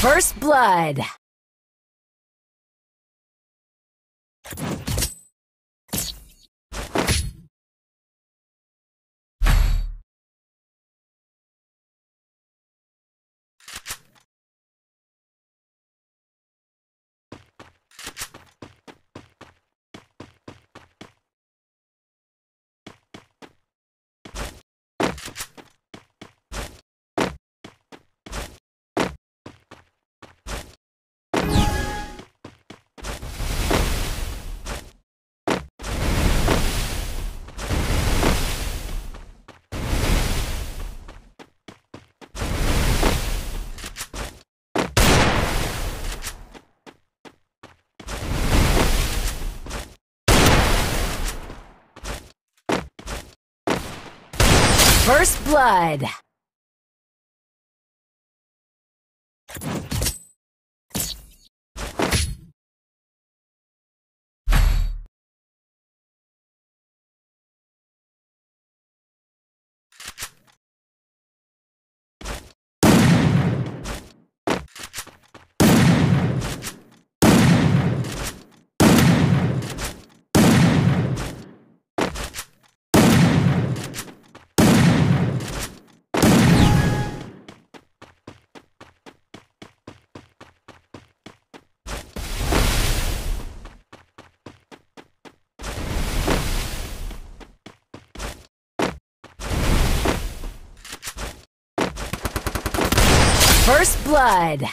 First Blood. First Blood. First Blood.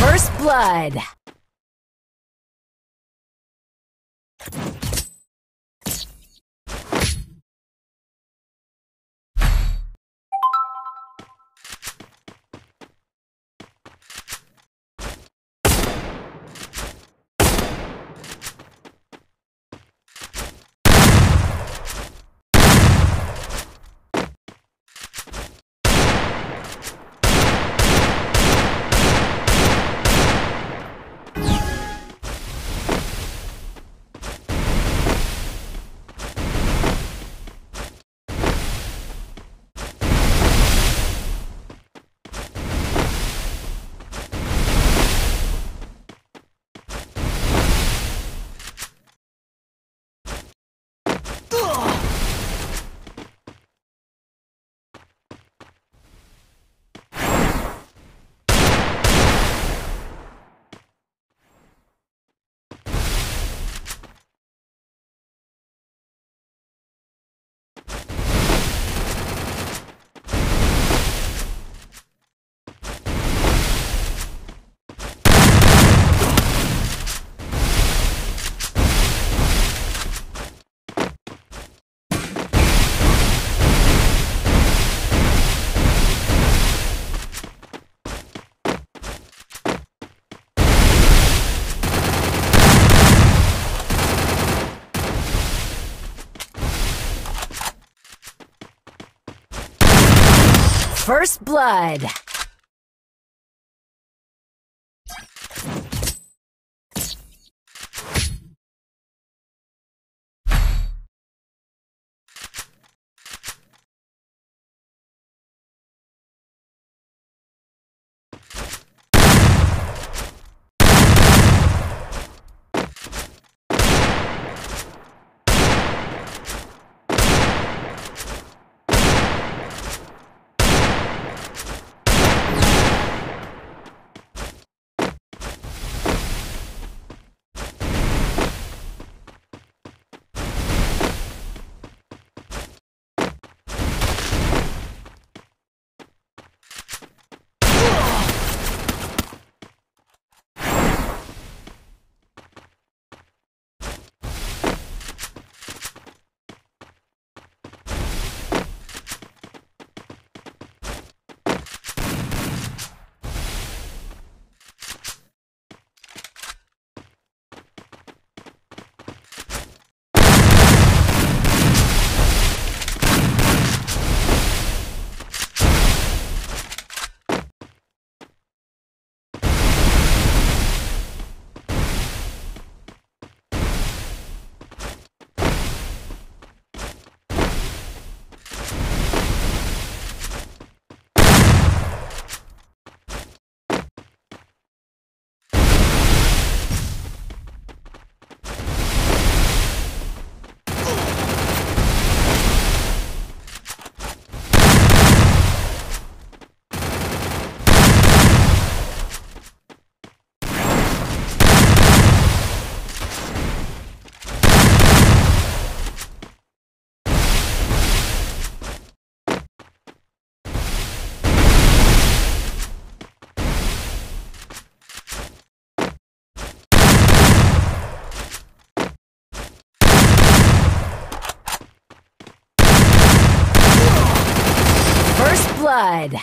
First Blood. First Blood. Blood.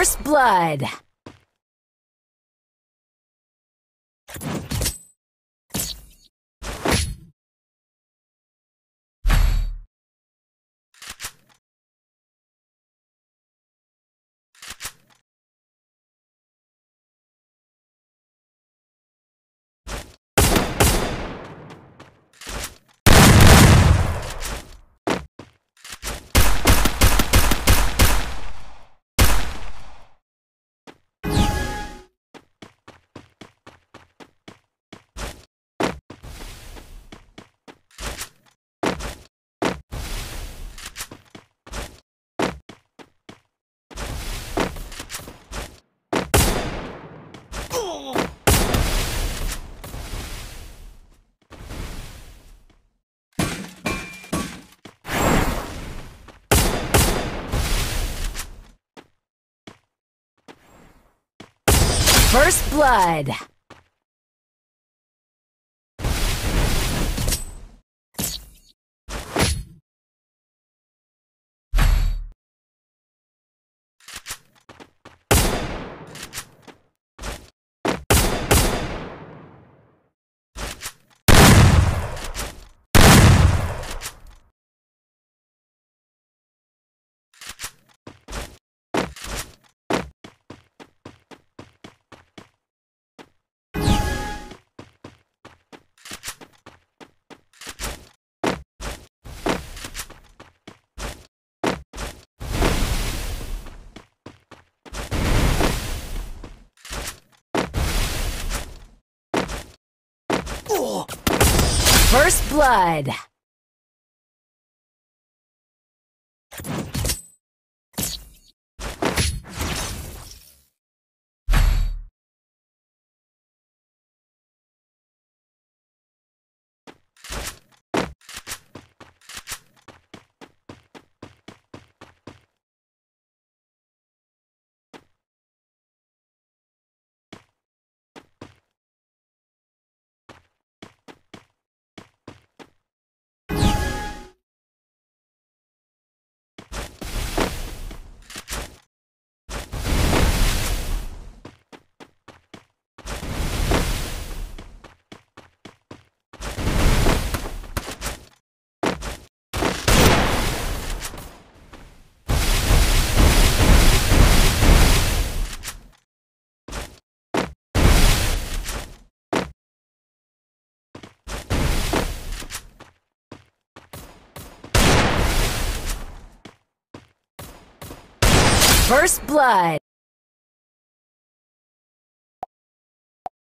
First blood. First blood. First blood. First blood.